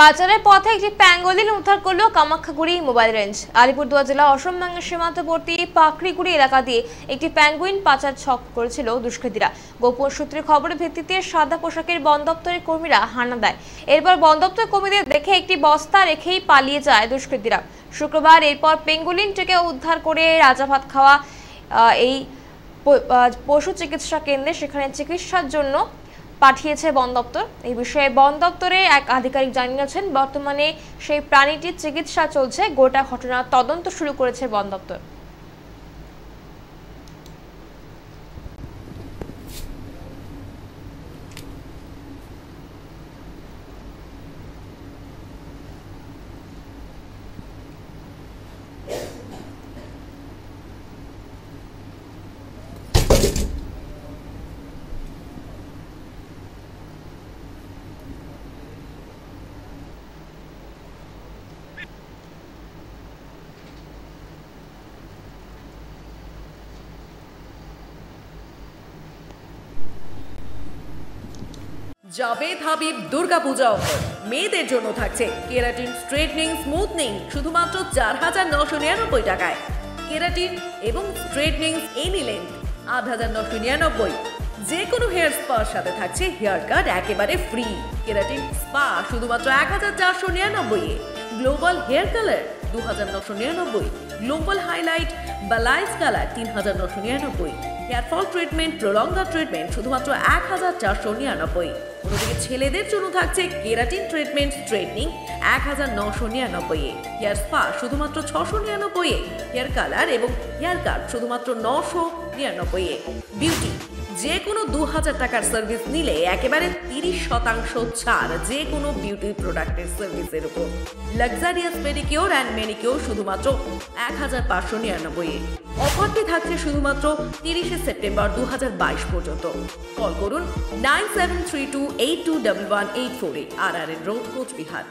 পাচারের পথে একটি প্যাঙ্গোলিন উদ্ধার করল কামাখ্যাগুড়ি মোবাইল রেঞ্জ। আলিপুরদুয়ার জেলা অসম অসমবঙ্গের সীমান্তবর্তী পাকড়িগুড়ি এলাকা দিয়ে একটি প্যাঙ্গুইন পাচার ছক করেছিল দুষ্কৃতীরা। গোপন সূত্রে খবরের ভিত্তিতে সাদা পোশাকের বন দপ্তরের কর্মীরা হানা দেয়। এরপর বন দপ্তর কর্মীদের দেখে একটি বস্তা রেখেই পালিয়ে যায় দুষ্কৃতীরা। শুক্রবার এরপর পেঙ্গুলিনটিকে উদ্ধার করে রাজাভাত খাওয়া এই পশু চিকিৎসা কেন্দ্রে সেখানে চিকিৎসার জন্য পাঠিয়েছে বন দপ্তর। এই বিষয়ে বন দপ্তরে এক আধিকারিক জানিয়েছেন, বর্তমানে সেই প্রাণীটির চিকিৎসা চলছে। গোটা ঘটনার তদন্ত শুরু করেছে বন দপ্তর। জাবেদ হাবিব দুর্গাপূজা অফার। মেয়েদের জন্য থাকছে কেরাটিন স্ট্রেটনিং স্মুথনিং, শুধুমাত্র চার হাজার নশো নিরানব্বই টাকায়। কেরাটিন এবং স্ট্রেটনিং এনি লেন্থ আট হাজার নশো নিরানব্বই। যে কোনো হেয়ার স্পার সাথে থাকছে হেয়ার কাট একেবারে ফ্রি কেরাটিন স্পা শুধুমাত্র এক হাজার চারশো নিরানব্বই গ্লোবাল হেয়ার কালার দু হাজার নশো নিরানব্বই। গ্লোবাল হাইলাইট বালাইজ কালার তিন হাজার নশো নিরানব্বই। Hair fall treatment prolonger treatment শুধুমাত্র এক হাজার চারশো নিরানব্বই। অন্যদিকে ছেলেদের জন্য থাকছে কেরাটিন ট্রিটমেন্ট স্ট্রেটনিং এক হাজার নশো নিরানব্বই হেয়ার স্পা শুধুমাত্র ছশো নিরানব্বই হেয়ার কালার এবং হেয়ার কাট শুধুমাত্র নশো নিরানব্বই বিউটি যে কোনো দু হাজার টাকার সার্ভিস নিলে একেবারে তিরিশ শতাংশ ছাড় যে কোনো বিউটি প্রোডাক্টের সার্ভিসের উপর। লাক্সারিয়াস পেডিকিওর অ্যান্ড মেনিকিওর শুধুমাত্র এক হাজার পাঁচশো নিরানব্বই অফারটি থাকছে শুধুমাত্র তিরিশে সেপ্টেম্বর দু হাজার বাইশ পর্যন্ত। কল করুন nine seven three two eight two double one eight four R R N road Coochbehar